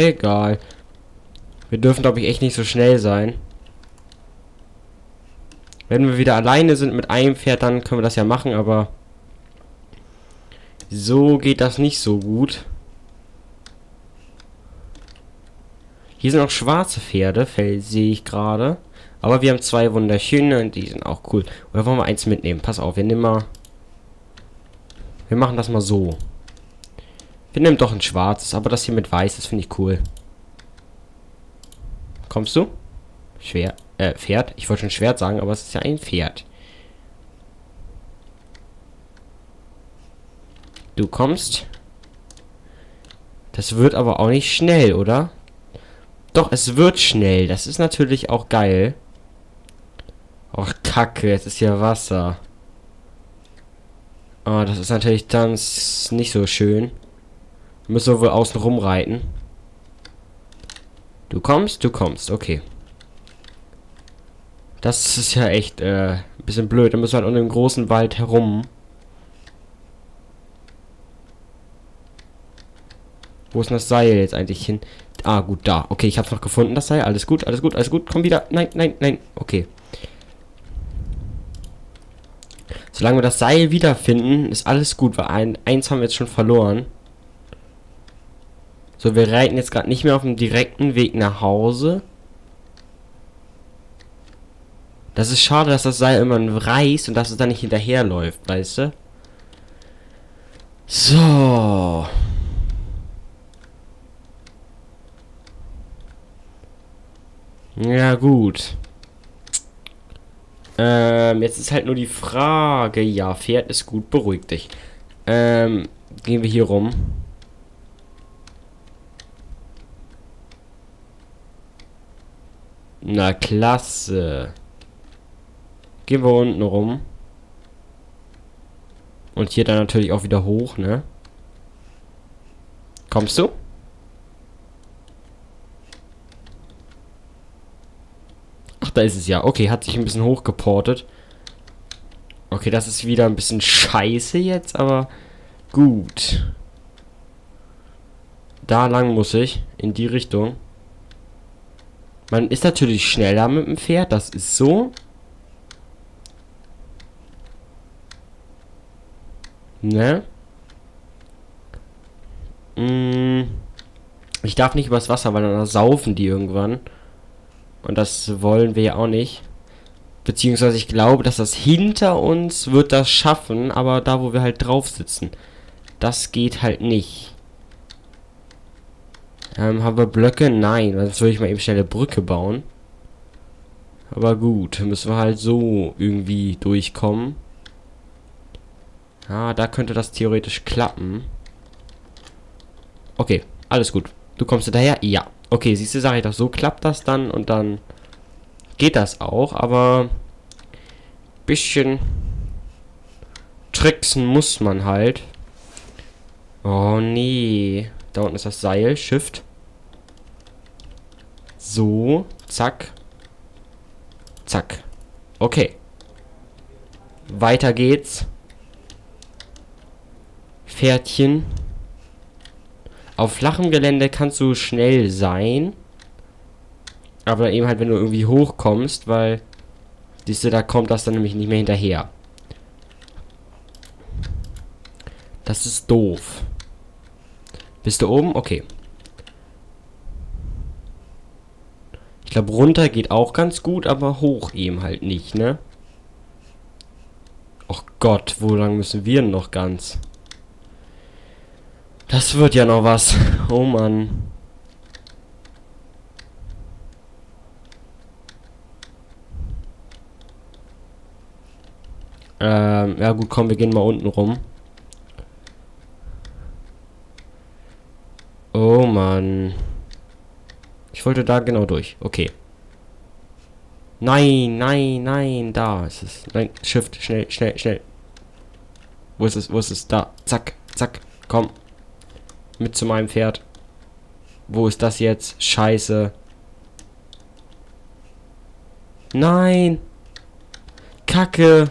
Egal. Wir dürfen, glaube ich, echt nicht so schnell sein. Wenn wir wieder alleine sind mit einem Pferd, dann können wir das ja machen, aber so geht das nicht so gut. Hier sind auch schwarze Pferde, sehe ich gerade. Aber wir haben zwei wunderschöne und die sind auch cool. Oder wollen wir eins mitnehmen? Pass auf, wir nehmen mal... Wir machen das mal so. Wir nehmen doch ein schwarzes, aber das hier mit weiß, das finde ich cool. Kommst du? Schwer. Äh, Pferd. Ich wollte schon Schwert sagen, aber es ist ja ein Pferd. Du kommst. Das wird aber auch nicht schnell, oder? Doch, es wird schnell. Das ist natürlich auch geil. Ach, Kacke, es ist hier Wasser. Oh, das ist natürlich dann nicht so schön. Müssen wir wohl außen rum reiten. Du kommst, du kommst, okay. Das ist ja echt äh, ein bisschen blöd. Da müssen wir halt um den großen Wald herum. Wo ist denn das Seil jetzt eigentlich hin? Ah, gut, da. Okay, ich hab's noch gefunden, das Seil. Alles gut, alles gut, alles gut. Komm wieder. Nein, nein, nein. Okay. Solange wir das Seil wiederfinden, ist alles gut, weil ein, eins haben wir jetzt schon verloren. So, wir reiten jetzt gerade nicht mehr auf dem direkten Weg nach Hause. Das ist schade, dass das Seil immer reißt und dass es dann nicht hinterherläuft, weißt du? So. Ja, gut. Ähm, jetzt ist halt nur die Frage. Ja, Pferd ist gut, beruhig dich. Ähm, gehen wir hier rum. Na, klasse. Gehen wir unten rum. Und hier dann natürlich auch wieder hoch, ne? Kommst du? Ach, da ist es ja. Okay, hat sich ein bisschen hochgeportet. Okay, das ist wieder ein bisschen scheiße jetzt, aber gut. Da lang muss ich. In die Richtung. Man ist natürlich schneller mit dem Pferd, das ist so. Ne? Mm. Ich darf nicht übers Wasser, weil dann saufen die irgendwann. Und das wollen wir ja auch nicht. Beziehungsweise ich glaube, dass das hinter uns wird das schaffen, aber da, wo wir halt drauf sitzen, das geht halt nicht. Ähm, haben wir Blöcke? Nein, sonst würde ich mal eben schnell eine Brücke bauen. Aber gut, müssen wir halt so irgendwie durchkommen. Ja, da könnte das theoretisch klappen. Okay, alles gut. Du kommst hinterher? Ja. Okay, siehst du, sage ich doch, so klappt das dann und dann geht das auch, aber bisschen tricksen muss man halt. Oh nee. Da unten ist das Seil, Shift. So, zack. Zack. Okay. Weiter geht's. Pferdchen. Auf flachem Gelände kannst du schnell sein. Aber eben halt, wenn du irgendwie hochkommst, weil... Siehst du, da kommt das dann nämlich nicht mehr hinterher. Das ist doof. Bist du oben? Okay. Ich glaube, runter geht auch ganz gut, aber hoch eben halt nicht, ne? Och Gott, wo lang müssen wir noch ganz? Das wird ja noch was. Oh Mann. Ähm, ja gut, komm, wir gehen mal unten rum. Mann. Ich wollte da genau durch. Okay. Nein, nein, nein, da ist es. Nein, Shift, schnell, schnell, schnell. Wo ist es, wo ist es? Da, zack, zack, komm. Mit zu meinem Pferd. Wo ist das jetzt? Scheiße. Nein. Kacke.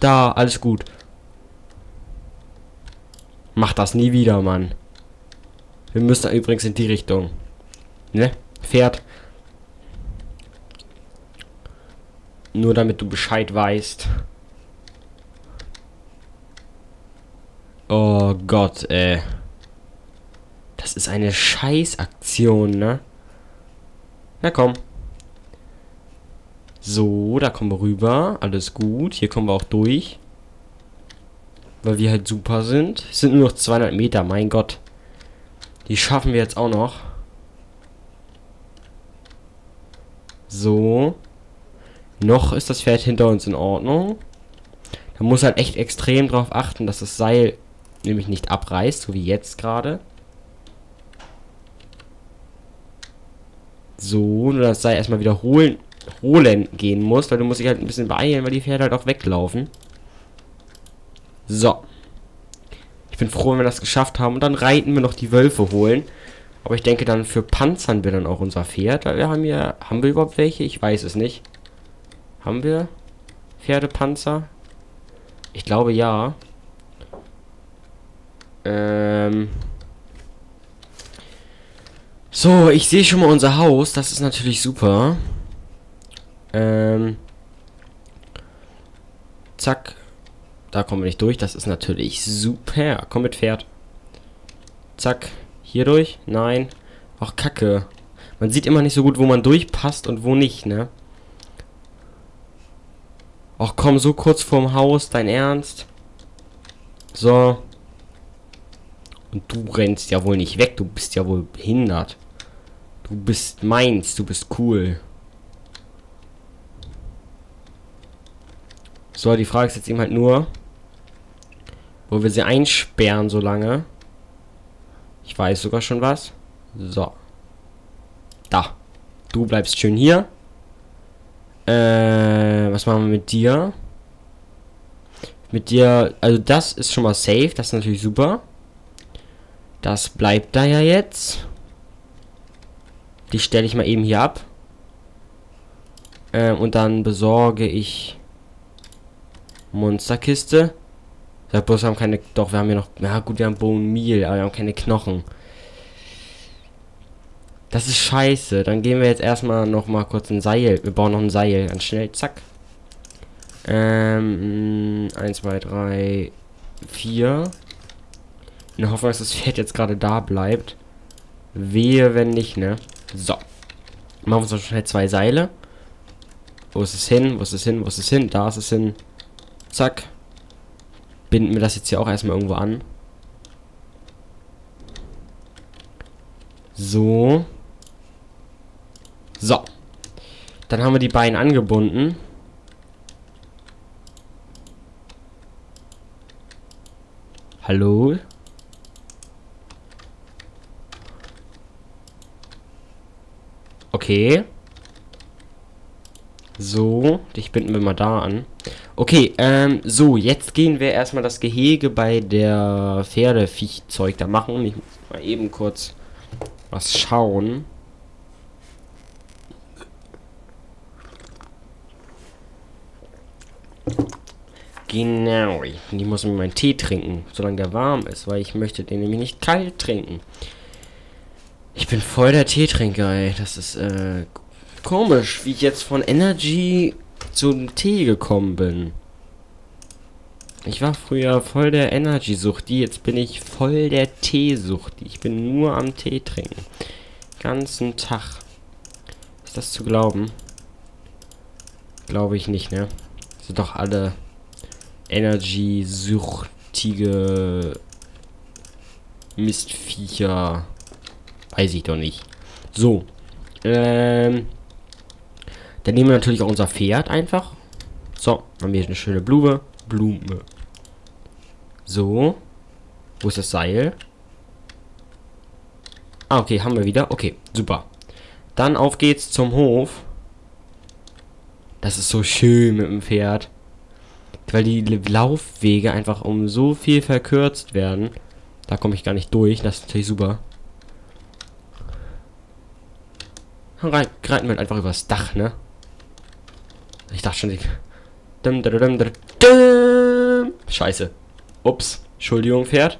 Da, alles gut. Mach das nie wieder, Mann. Wir müssen übrigens in die Richtung. Ne? Pferd. Nur damit du Bescheid weißt. Oh Gott, ey. Das ist eine Scheißaktion, ne? Na komm. So, da kommen wir rüber. Alles gut. Hier kommen wir auch durch. Weil wir halt super sind. Es sind nur noch 200 Meter, mein Gott. Die schaffen wir jetzt auch noch. So. Noch ist das Pferd hinter uns in Ordnung. Da muss halt echt extrem drauf achten, dass das Seil nämlich nicht abreißt, so wie jetzt gerade. So, nur das Seil erstmal wiederholen holen gehen muss, weil du musst dich halt ein bisschen beeilen, weil die Pferde halt auch weglaufen. So. Bin froh, wenn wir das geschafft haben. Und dann reiten wir noch die Wölfe holen. Aber ich denke, dann für panzern wir dann auch unser Pferd. Wir haben ja... Haben wir überhaupt welche? Ich weiß es nicht. Haben wir Pferdepanzer? Ich glaube, ja. Ähm... So, ich sehe schon mal unser Haus. Das ist natürlich super. Ähm... Zack. Da kommen wir nicht durch. Das ist natürlich super. Komm mit Pferd. Zack. Hier durch? Nein. Ach, Kacke. Man sieht immer nicht so gut, wo man durchpasst und wo nicht, ne? Ach komm, so kurz vorm Haus, dein Ernst? So. Und du rennst ja wohl nicht weg, du bist ja wohl behindert. Du bist meins, du bist cool. So, die Frage ist jetzt eben halt nur, wo wir sie einsperren so lange. Ich weiß sogar schon was. So. Da. Du bleibst schön hier. Äh, was machen wir mit dir? Mit dir, also das ist schon mal safe, das ist natürlich super. Das bleibt da ja jetzt. Die stelle ich mal eben hier ab. Ähm, und dann besorge ich Monsterkiste. Sag bloß, wir haben keine. Doch, wir haben ja noch. Ja, gut, wir haben Bone Meal, aber wir haben keine Knochen. Das ist scheiße. Dann gehen wir jetzt erstmal noch mal kurz ein Seil. Wir bauen noch ein Seil. Ganz schnell. Zack. Ähm. 1, 2, 3, 4. In der Hoffnung, dass das Pferd jetzt gerade da bleibt. Wehe, wenn nicht, ne? So. Machen wir uns schnell zwei Seile. Wo ist es hin? Wo ist es hin? Wo ist es hin? Da ist es hin. Zack. Binden wir das jetzt hier auch erstmal irgendwo an. So. So. Dann haben wir die Beine angebunden. Hallo? Okay. So, dich binden wir mal da an. Okay, ähm, so, jetzt gehen wir erstmal das Gehege bei der Pferdeviechzeug da machen. Ich muss mal eben kurz was schauen. Genau, ich muss mir meinen Tee trinken, solange der warm ist, weil ich möchte den nämlich nicht kalt trinken. Ich bin voll der Teetrinker, ey. Das ist, äh, komisch, wie ich jetzt von Energy zum Tee gekommen bin. Ich war früher voll der Energy-Suchti, jetzt bin ich voll der Teesuchti. Ich bin nur am Tee trinken. Ganzen Tag. Ist das zu glauben? Glaube ich nicht, ne? Sind doch alle Energy-suchtige Mistviecher. Weiß ich doch nicht. So. Ähm. Dann nehmen wir natürlich auch unser Pferd einfach. So, haben wir eine schöne Blume. Blume. So. Wo ist das Seil? Ah, okay, haben wir wieder. Okay, super. Dann auf geht's zum Hof. Das ist so schön mit dem Pferd. Weil die Laufwege einfach um so viel verkürzt werden. Da komme ich gar nicht durch. Das ist natürlich super. Reiten wir einfach übers Dach, ne? Ich dachte schon, ich... Scheiße. Ups. Entschuldigung, Pferd.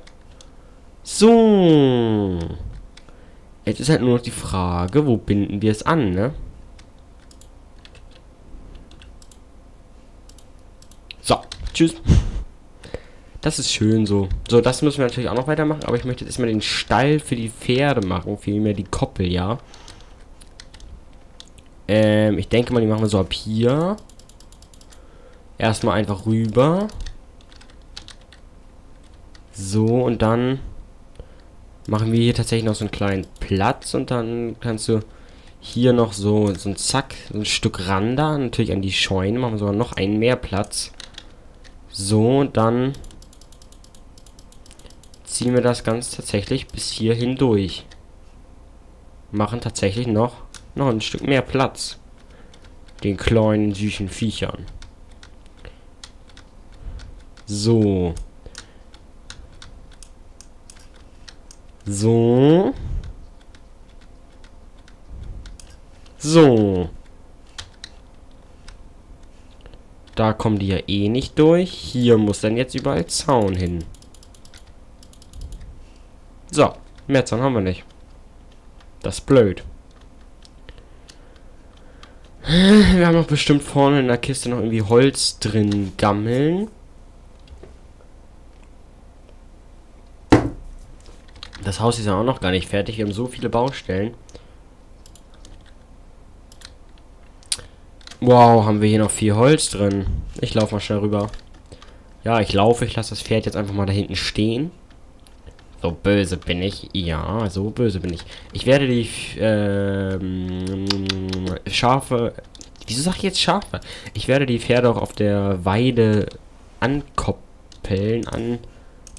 So. Jetzt ist halt nur noch die Frage, wo binden wir es an, ne? So, tschüss. Das ist schön so. So, das müssen wir natürlich auch noch weitermachen, aber ich möchte jetzt erstmal den Stall für die Pferde machen, vielmehr die Koppel, ja. Ähm, ich denke mal, die machen wir so ab hier. Erstmal einfach rüber. So, und dann machen wir hier tatsächlich noch so einen kleinen Platz und dann kannst du hier noch so, so ein Zack, so ein Stück Randa, natürlich an die Scheune, machen wir sogar noch einen mehr Platz. So, und dann ziehen wir das ganz tatsächlich bis hier hindurch. Machen tatsächlich noch, noch ein Stück mehr Platz. Den kleinen süßen Viechern. So. So. So. Da kommen die ja eh nicht durch. Hier muss dann jetzt überall Zaun hin. So, mehr Zaun haben wir nicht. Das ist blöd. Wir haben noch bestimmt vorne in der Kiste noch irgendwie Holz drin gammeln. Das Haus ist ja auch noch gar nicht fertig. Wir haben so viele Baustellen. Wow, haben wir hier noch viel Holz drin. Ich laufe mal schnell rüber. Ja, ich laufe. Ich lasse das Pferd jetzt einfach mal da hinten stehen. So böse bin ich. Ja, so böse bin ich. Ich werde die ähm, Schafe... Wieso sag ich jetzt Schafe? Ich werde die Pferde auch auf der Weide ankoppeln, an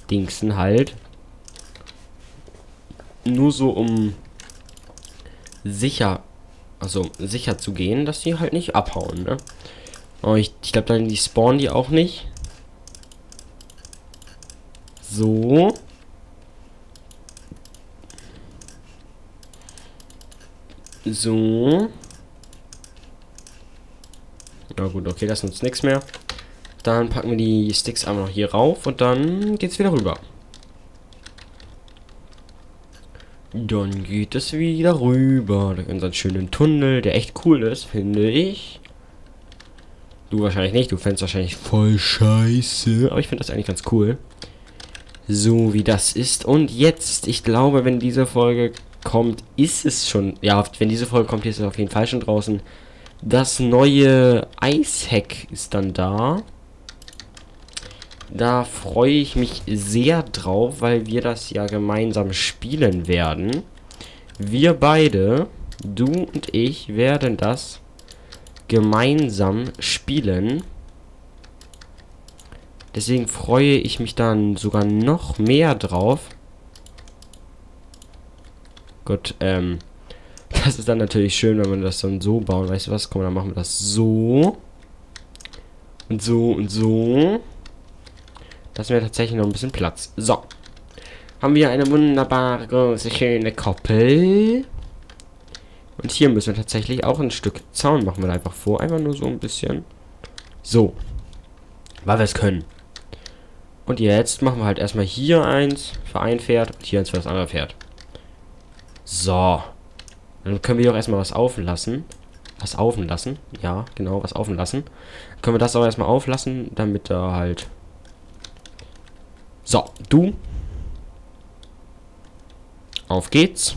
Dingsen halt. Nur so um sicher, also sicher zu gehen, dass die halt nicht abhauen, ne? Aber ich, ich glaube dann die spawnen die auch nicht. So. So. Na gut, okay, das nutzt nichts mehr. Dann packen wir die Sticks einmal noch hier rauf und dann geht's wieder rüber. Dann geht es wieder rüber. Durch unseren schönen Tunnel, der echt cool ist, finde ich. Du wahrscheinlich nicht, du fändest wahrscheinlich voll scheiße. Aber ich finde das eigentlich ganz cool. So wie das ist. Und jetzt, ich glaube, wenn diese Folge kommt, ist es schon. Ja, wenn diese Folge kommt, ist es auf jeden Fall schon draußen. Das neue Eishack ist dann da. Da freue ich mich sehr drauf, weil wir das ja gemeinsam spielen werden. Wir beide, du und ich, werden das gemeinsam spielen. Deswegen freue ich mich dann sogar noch mehr drauf. Gut, ähm, das ist dann natürlich schön, wenn wir das dann so bauen. Weißt du was? Komm, dann machen wir das so. Und so und so. Lassen wir tatsächlich noch ein bisschen Platz. So. Haben wir eine wunderbare, große, schöne Koppel. Und hier müssen wir tatsächlich auch ein Stück Zaun machen wir einfach vor. Einfach nur so ein bisschen. So. Weil wir es können. Und jetzt machen wir halt erstmal hier eins für ein Pferd und hier eins für das andere Pferd. So. Dann können wir hier auch erstmal was auflassen. Was auflassen? Ja, genau, was auflassen. Dann können wir das auch erstmal auflassen, damit da halt so, du. Auf geht's.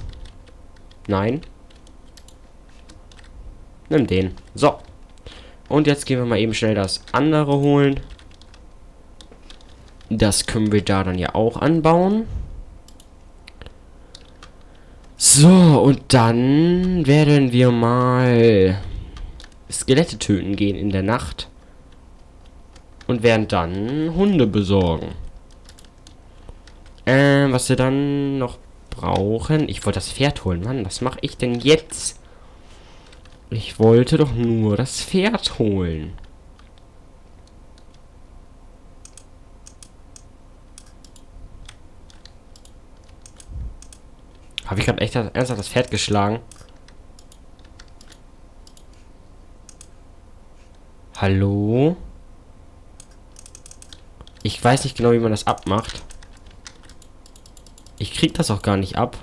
Nein. Nimm den. So. Und jetzt gehen wir mal eben schnell das andere holen. Das können wir da dann ja auch anbauen. So, und dann werden wir mal Skelette töten gehen in der Nacht. Und werden dann Hunde besorgen. Ähm, was wir dann noch brauchen. Ich wollte das Pferd holen. Mann, was mache ich denn jetzt? Ich wollte doch nur das Pferd holen. Habe ich gerade echt ernsthaft das Pferd geschlagen? Hallo? Ich weiß nicht genau, wie man das abmacht. Ich krieg das auch gar nicht ab.